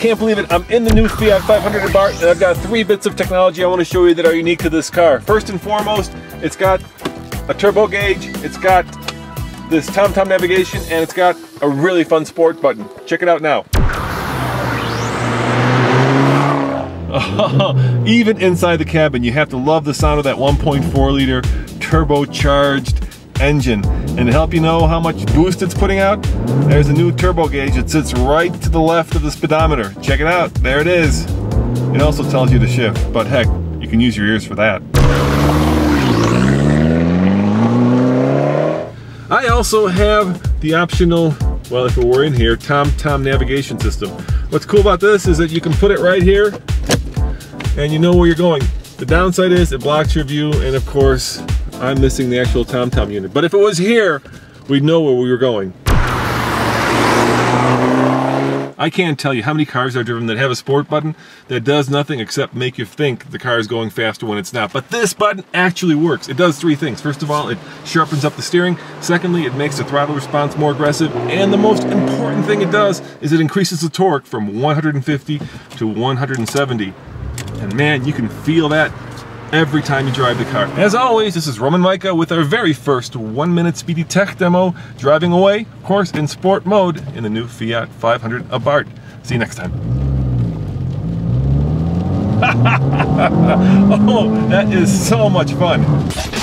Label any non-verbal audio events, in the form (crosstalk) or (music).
can't believe it. I'm in the new Fiat 500 Abarth and I've got three bits of technology I want to show you that are unique to this car. First and foremost, it's got a turbo gauge, it's got this TomTom -tom navigation, and it's got a really fun sport button. Check it out now. (laughs) Even inside the cabin, you have to love the sound of that 1.4 liter turbocharged engine. And to help you know how much boost it's putting out, there's a new turbo gauge that sits right to the left of the speedometer. Check it out, there it is. It also tells you to shift, but heck, you can use your ears for that. I also have the optional, well if it were in here, TomTom -tom navigation system. What's cool about this is that you can put it right here and you know where you're going. The downside is it blocks your view and of course I'm missing the actual TomTom unit. But if it was here, we'd know where we were going. I can't tell you how many cars I've driven that have a sport button that does nothing except make you think the car is going faster when it's not. But this button actually works. It does three things. First of all, it sharpens up the steering. Secondly, it makes the throttle response more aggressive. And the most important thing it does is it increases the torque from 150 to 170. And man, you can feel that every time you drive the car. As always, this is Roman Mica with our very first one minute speedy tech demo, driving away, of course, in sport mode in the new Fiat 500 Abarth. See you next time. (laughs) oh, that is so much fun.